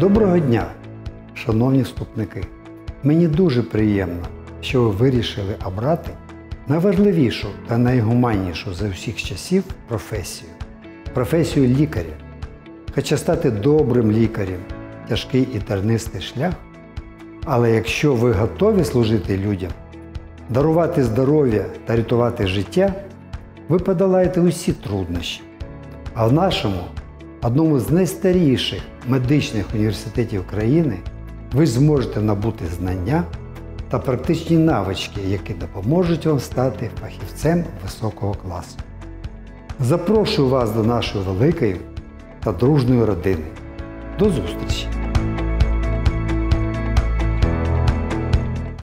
Доброго дня, шановні вступники! Мені дуже приємно, що ви вирішили обрати найважливішу та найгуманнішу за всіх часів професію професію лікаря. Хоча стати добрим лікарем тяжкий і тернистий шлях, але якщо ви готові служити людям, дарувати здоров'я та рятувати життя, ви подолаєте усі труднощі. А в нашому, одному з найстаріших медичних університетів країни, ви зможете набути знання та практичні навички, які допоможуть вам стати фахівцем високого класу. Запрошую вас до нашої великої та дружної родини. До зустрічі!